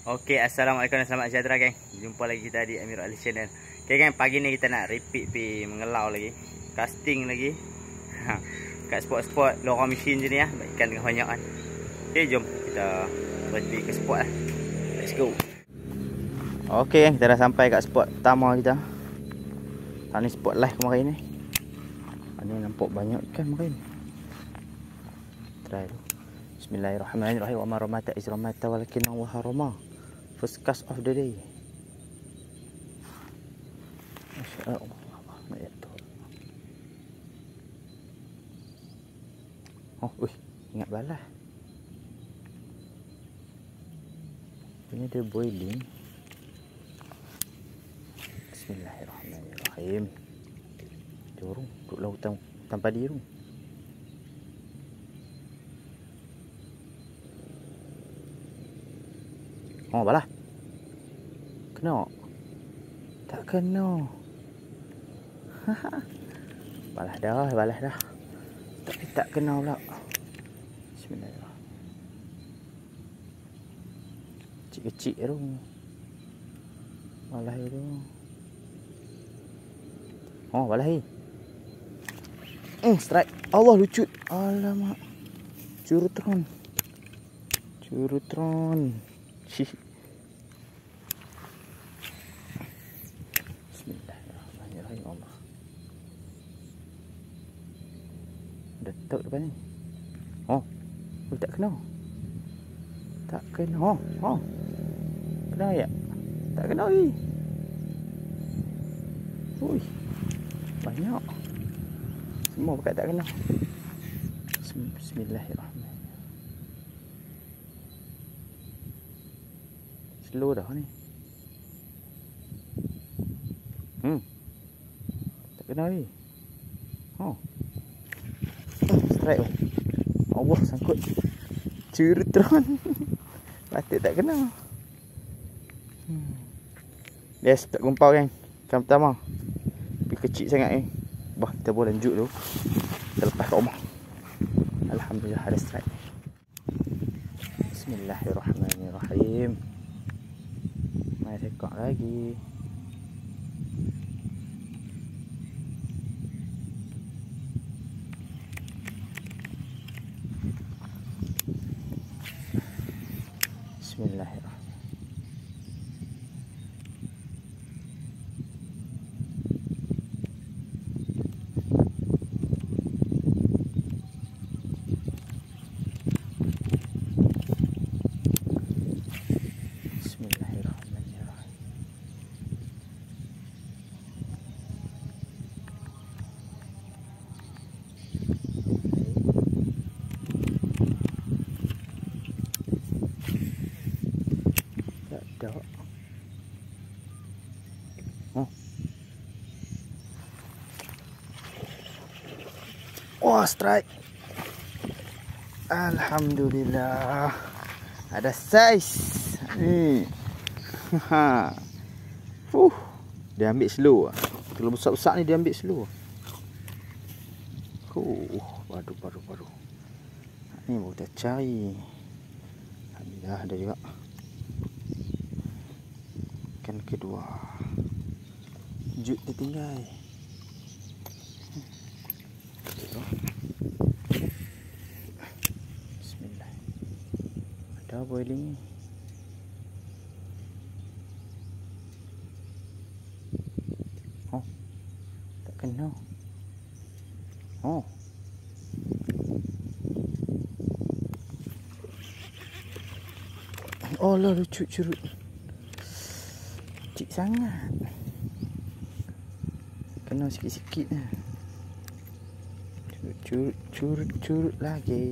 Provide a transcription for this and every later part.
Okey, Assalamualaikum dan selamat sejahtera geng. Jumpa lagi kita di Amir Ali Channel. Okey geng, pagi ni kita nak repeat pi mengelau lagi. Casting lagi. Ha, kat spot-spot lorong mesin je ni ah, ikan tengah banyak kan. Okey, jom kita berhenti ke spot lah. Let's go. Okey, kita dah sampai kat spot pertama kita. Tak ni spot live kemarin ni. Ini nampak banyak ikan kemarin. Try dulu. Bismillahirrahmanirrahim. Wa ma ramata izramata walakin Allah harama first cast of the day. Masya Allah. Ya oh, wih, ingat balas. Ini dia boiling. Bismillahirrahmanirrahim. Jorong, duduk lautan tanpa diru. Oh balah. Kena. Tak kena. Balah dah Balah dah. Tapi tak kena pula. Bismillahirrahmanirrahim. Kecil-kecil tu. Balah tu. Oh balah ni. Hmm strike. Allah lucut. Alamak. Curutron Curutron Bismillahirrahmanirrahim Allah. Detok depan ni. Oh. Oh tak kena. Tak kena. Oh. Oh. Kena ya? Tak kena lagi. Ui. Banyak. Semua pakai tak kena. Bismillahirrahmanirrahim. Slow dah ni. Hmm. Tak kena ni. Oh. Strike. Allah sangkut. Curutron. Patut tak kena. Hmm. Yes, tak gumpau kan. Ikan pertama. Tapi kecil sangat ni. Eh. Bah, kita boleh lanjut tu. Kita lepas ke rumah. Alhamdulillah ada strike. Bismillahirrahmanirrahim. Mai sekok lagi. Bismillahirrahmanirrahim. Wah, strike. Alhamdulillah. Ada saiz. Ni. Ha. Uh, dia ambil slow. Kalau besar-besar ni dia ambil slow. Uh, baru baru baru. Ni baru kita cari. Alhamdulillah ada juga. Ikan kedua. Jut tertinggal. dah boiling ni oh tak kena oh Lah lucu curut Cik sangat. Kena sikit-sikit lah. Curut, curut, curut lagi.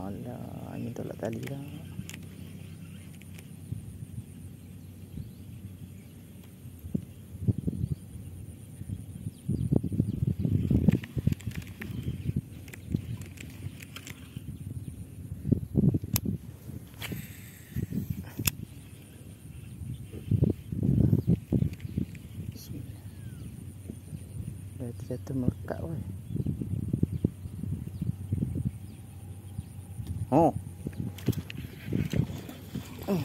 Alah, ini tolak tali lah. Jatuh merekat pun. Oh. Hmm,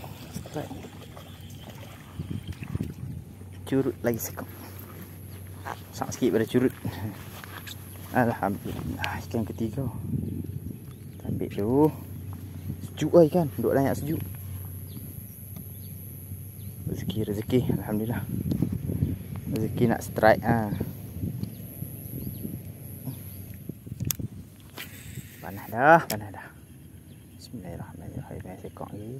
curut lagi sekop. Sangat sikit pada curut. Alhamdulillah. Ikan ketiga. Ambil dulu. Sejuk lah ikan. Duduk layak sejuk. Rezeki, rezeki. Alhamdulillah. Rezeki nak strike. Ha. Dah. Panas dah. Bismillahirrahmanirrahim. Saya sekok lagi.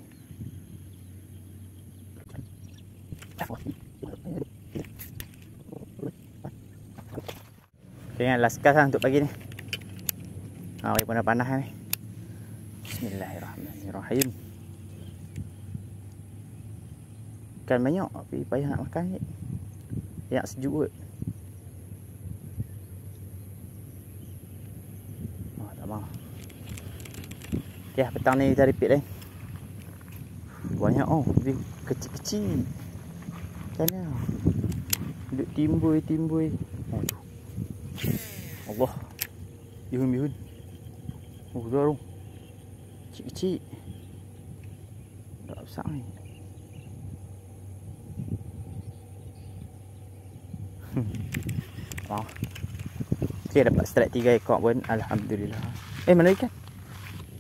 Okay, kan last cast lah untuk pagi ni. Ha, bagi pun panas ni. Bismillahirrahmanirrahim. Ikan banyak tapi payah nak makan ni. Yang sejuk kot. Oh, tak mau. Okay, petang ni kita repeat eh. Banyak oh, lebih kecil-kecil. Kan Duduk timbul-timbul. Oh, tu. Allah. Bihun-bihun. Oh, dah tu. Kecil-kecil. Tak besar ni. oh. Okay, dapat strike tiga ekor pun. Alhamdulillah. Eh, mana ikan?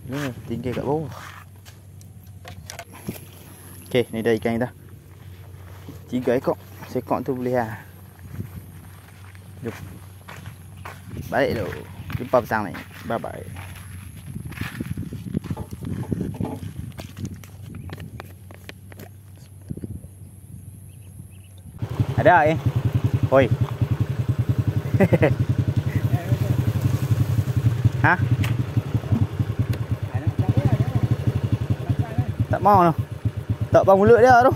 Ni, tiga kat bawah. Okay, ni dah ikan ni dah. Tiga ekor. Sekok tu boleh lah. Jom. Balik dulu. Jumpa petang ni. Bye bye. Ada eh. Oi. ha? Tak mau tu. Tak bang mulut dia tu.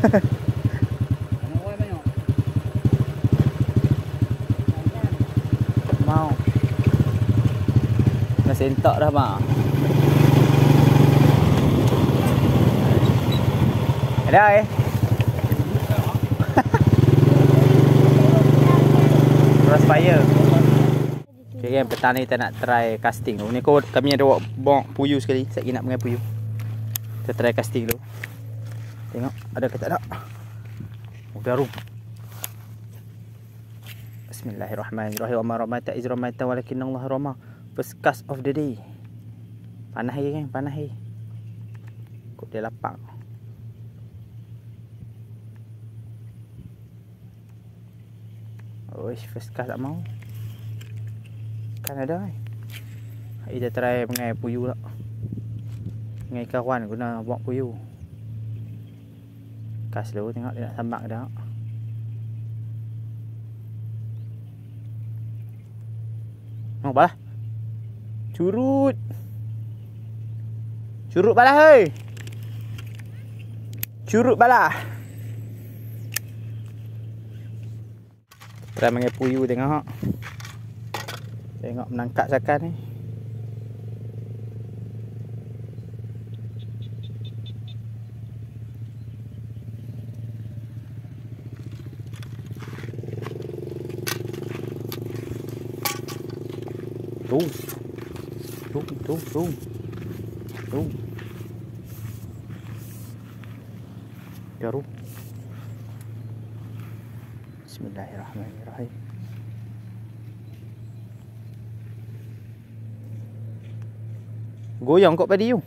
sentak dah bang. Ada eh. Crossfire. Okay, yang petang ni kita nak try casting. Ni kau kami ada bawa bong puyu sekali. Saya nak mengai puyu. Kita try casting dulu. Tengok ada ke tak ada. Garu. Bismillahirrahmanirrahim. Wa ma ramata iz ramata walakin Allah ramata first cast of the day Panas lagi kan Panas lagi Kok dia lapang Oish first cast tak mau Kan ada kan Hari dia try mengai puyu lah Mengai kawan guna buat puyu Kas dulu tengok dia nak sambak dah Oh, balah. Curut. Curut balah hei. Curut balah. Try manggil puyu tengok. Tengok menangkap sakan ni. Xuống xuống xuống xuống cho rút Bismillahirrahmanirrahim. Goyang kok padi tu.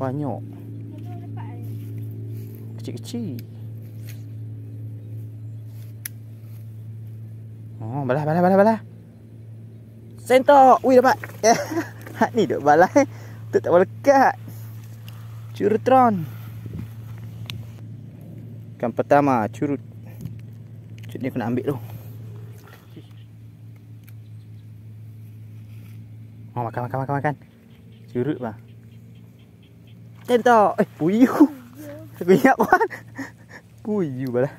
Banyak. Kecil-kecil Balah, balah, balah, balah. Sentok. Ui, dapat. Hak ni duk balah. Tu tak boleh lekat. Curutron. Kan pertama, curut. Curut ni aku nak ambil tu. Oh, makan, makan, makan, makan. Curut bah. Sentok. Eh, puyu. Aku ingat pun. Puyu balah.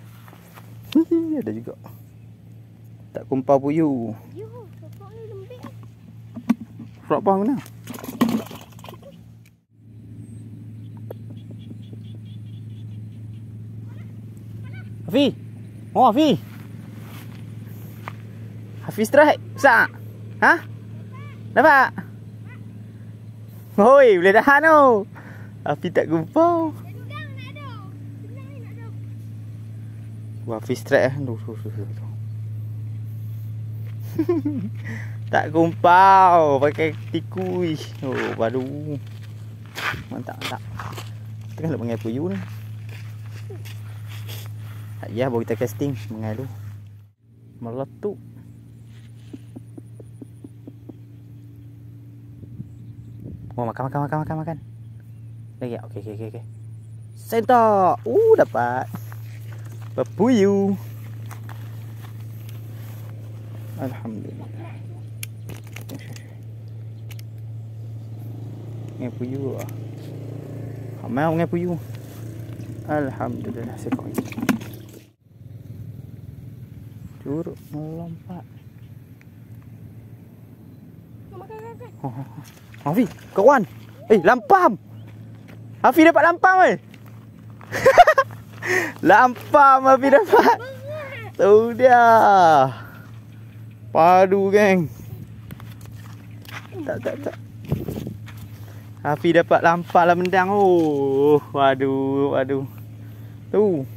Ada juga. Tak kumpar puyu. Yo, lembik. Frog apa mana? Hafi. Oh, Hafi. Hafi strike. Besar. Ha? Nampak? Hoi, boleh tahan tu. Afi tak gumpau. Wah, fish trap eh. Duh, duh, duh, duh. tak gumpau. Pakai tikui. Oh, baru. Mantap, mantap. Kita kan nak panggil puyu ni. Tak ya, baru kita casting. Mengai dulu. Meletup. Oh, makan, makan, makan, makan, makan. Lagi ya? Okey, okey, okey. Okay. Sentok. Uh, dapat. Pepuyu. Alhamdulillah. Ngai puyu ah. Hamau ngai puyu. Alhamdulillah sekoi. Curuk melompat. Oh, oh, oh. Hafi, kawan. Eh, lampam. Hafi dapat lampam eh. lampam Hafi dapat. Tu dia. Padu geng. Tak tak tak. Hafi dapat lampak lah mendang. Oh, waduh, waduh. Tu.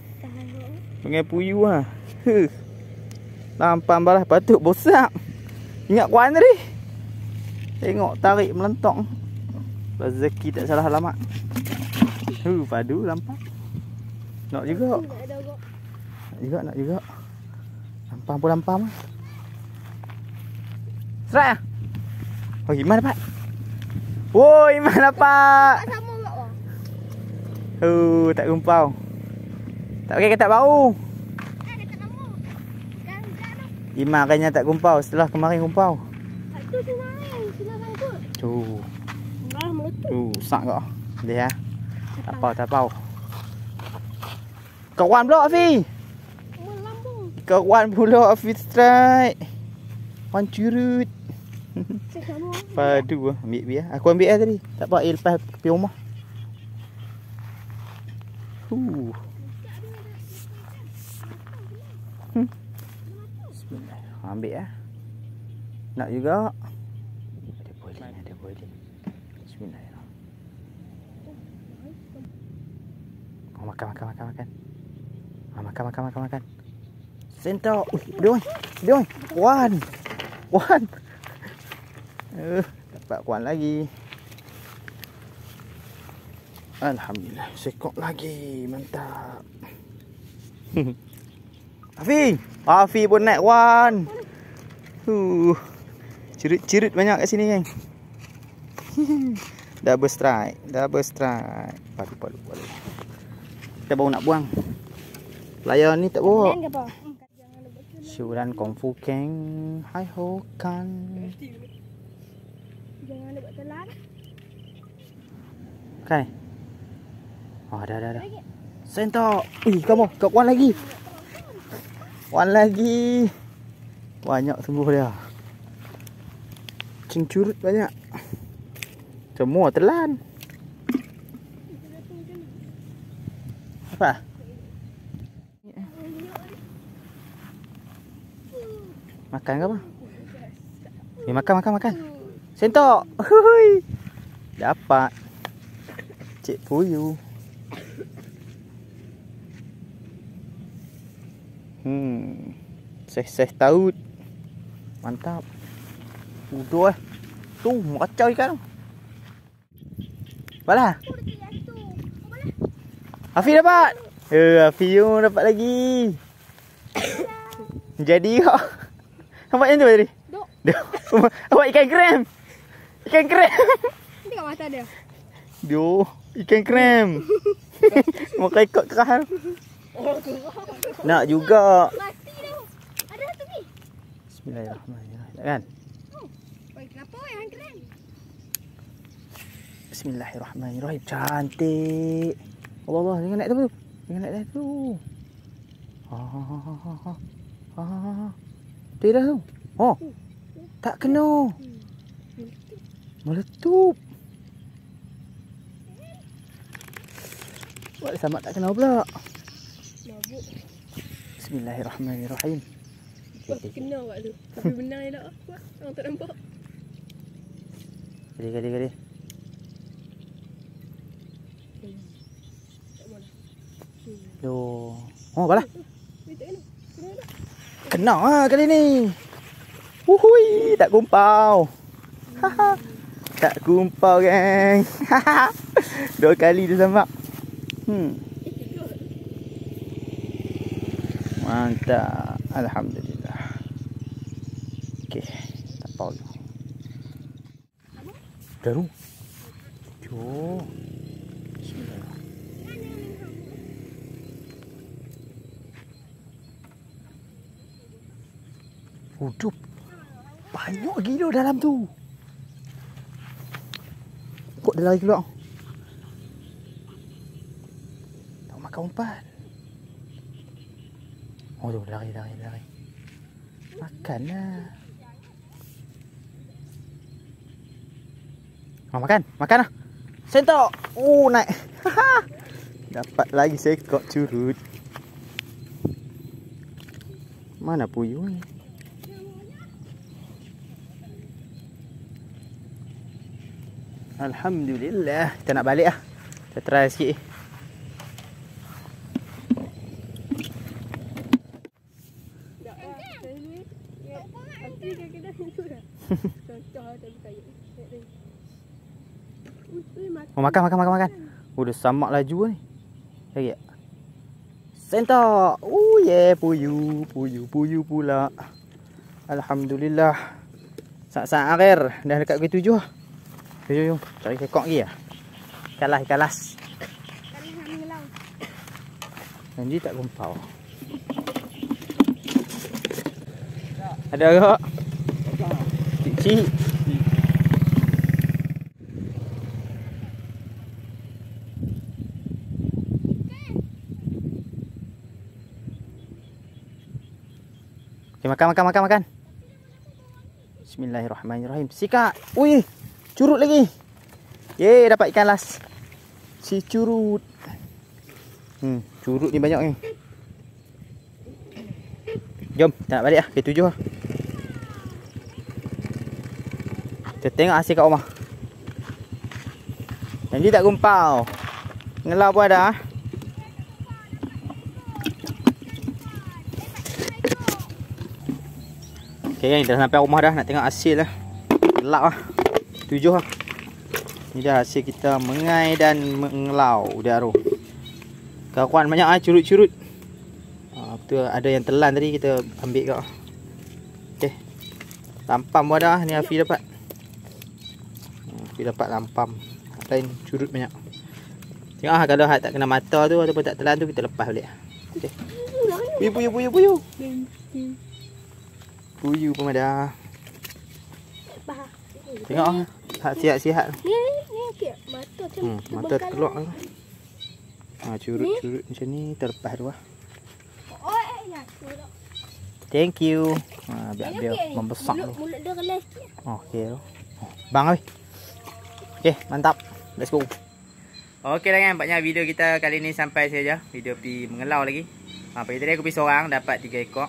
Pengen puyu ah. Ha. Lampam balah patut bosak. Ingat kuan tadi. Tengok tarik melentok. Rezeki tak salah alamat. Hu, padu lampak. Nak juga. Nak juga, nak juga. Lampam pun lampam. Serai ah. Oh, Iman dapat. Oh, Iman dapat. Sama kat. Oh, tak gumpau. Tak pakai ketat bau. Eh, jangan. Iman kayaknya tak gumpau setelah kemarin gumpau. Tu senang. Senang tu. Tu, Malah meletup. tu sak kau. Dia ya. Tak apa, tak apa. Kawan pula Afi. Melambung. Kawan pula Afi strike. Wan curut. Padu ah. Ambil biar. Aku ambil lah tadi. Tak apa, eh, lepas pergi rumah. Huh. Hmm. Ambil ah. Nak juga. Ada boleh, ada boleh. Bismillahirrahmanirrahim. Oh, makan, makan, makan, makan. Ah, makan, makan, makan, makan. Sentok. Ui, dia oi. Dia oi. Wan. Wan. Eh, dapat kuat lagi. Alhamdulillah, sekok lagi. Mantap. Afi, Afi pun naik wan. Huh. Cerit-cerit banyak kat sini kan. double strike, double strike. Padu padu padu. Kita baru nak buang. Layar ni tak bawa. Syuran Kung Fu Keng Hai Ho Kan Jangan ada buat telan. Kai Oh dah dah dah. Sentok Ih kamu Kau wan lagi. Wan lagi. Banyak sungguh dia. Cing curut banyak. Semua telan. Apa? Makan ke apa? Eh makan makan makan Sentok. Hui. Dapat. Cik Puyu. Hmm. Seh-seh taut. Mantap. Udah eh. Tu Macau ikan. Tu Balah Hafiz dapat. Eh Hafiz pun dapat lagi. Jadi kok Nampak yang tu tadi Duk. Duk Nampak ikan krem Ikan krem Nanti kat mata dia. Duh, ikan krem. Makan ikut kerah. Nak juga. Mati dah. Ada satu ni. Bismillahirrahmanirrahim. Tak kan? Oi, kenapa yang keren? Bismillahirrahmanirrahim. Cantik. Allah Allah, jangan naik tu. Jangan naik tu. Ha ha ha ha ha. Ha ha ha. Tu dah tu. Oh. Tak kena. Meletup. Buat sama tak kena pula. Mabuk. Bismillahirrahmanirrahim. okey okey. Kena awak tu. Tapi benar elok. Buat. Orang tak nampak. Kali kali kali. Tak boleh. Loh. Oh, balah. Weh, tak kena. Kena tak? Kena ah kali ni. Wuhui, tak kumpau. Haha. Tak kumpau, geng. Dua kali dia sambak. Hmm. Mantap. Alhamdulillah. Okey, tak apa. Daru. Jo. Hidup. Banyak gila dalam tu. Dia lari keluar? Tak makan umpan. Oh tu lari lari lari. Makan lah. Oh, makan, makan lah. Sentok. Oh naik. Dapat lagi sekok curut. Mana puyuh ni? Alhamdulillah. Kita nak balik lah. Kita try sikit. Ah. Dia. Oh makan makan makan makan. Oh dah samak laju ni. Lagi tak? Sentok. Oh yeah puyu puyu puyu pula. Alhamdulillah. Saat-saat akhir dah dekat pukul tujuh. lah. Jom jom cari kekok lagi lah. Kalas. Kali nak mengelau. Janji tak kumpau. Ada ke? Cik-cik. Okay, makan, makan, makan, makan. Bismillahirrahmanirrahim. Sikat. Ui, curut lagi. Yeay, dapat ikan las. Si curut. Hmm, curut ni banyak ni. Jom, nak balik lah. Ke tujuh lah. Kita tengok hasil kat rumah. Janji tak gumpau. Ngelau pun ada. ah. Okay kita dah sampai rumah dah. Nak tengok hasil lah. Gelap lah. Tujuh lah. Ni dah hasil kita mengai dan mengelau. Aruh. Kawan banyak ah curut-curut. Ah betul ada yang telan tadi kita ambil kau. Okey. Lampam pun ada ah. ni Afi dapat. Hmm, Afi dapat lampam. Lain curut banyak. Tengok ah kalau hak tak kena mata tu ataupun tak telan tu kita lepas balik. Okey. Puyu puyu puyu puyu. Puyu pun ada. Tengok ah. Hak sihat-sihat. Ni ni ni okey. Mata macam Hmm, mata terkeluar tu. Ha curut-curut macam ni terlepas tu ah. Oh, eh, ya. Thank you. Ha biar okey. membesar Mulut, tu. mulut dia kelas sikit. Okey tu. Oh, bang oi. Okey, mantap. Let's go. Okey lah kan, nampaknya video kita kali ni sampai saja. Video pergi mengelau lagi. Ha, pagi tadi aku pergi seorang dapat 3 ekor.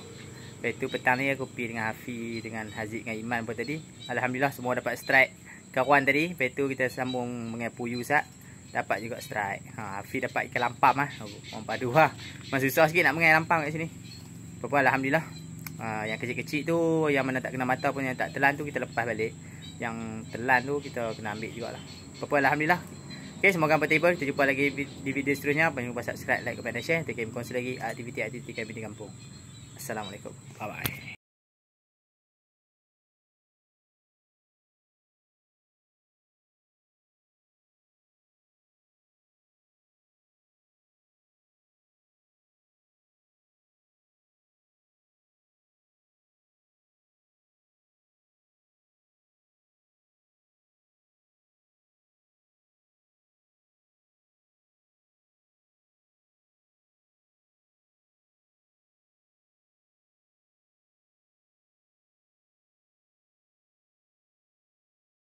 Lepas tu petang ni aku pergi dengan Hafi, dengan Haziq, dengan Iman pun tadi. Alhamdulillah semua dapat strike kawan tadi. Lepas tu kita sambung dengan Puyu Sat. Dapat juga strike. Ha, Hafi dapat ikan lampam lah. Orang padu lah. Memang susah sikit nak mengai lampam kat sini. Apa-apa Alhamdulillah. Ha, yang kecil-kecil tu, yang mana tak kena mata pun yang tak telan tu kita lepas balik. Yang telan tu kita kena ambil jugalah. Apa-apa Alhamdulillah. Okay, semoga hampa terhibur. Kita jumpa lagi di video seterusnya. Jangan lupa subscribe, like, komen dan share. Kita kongsi lagi aktiviti-aktiviti kami di kampung. Assalamualaikum. Bye-bye.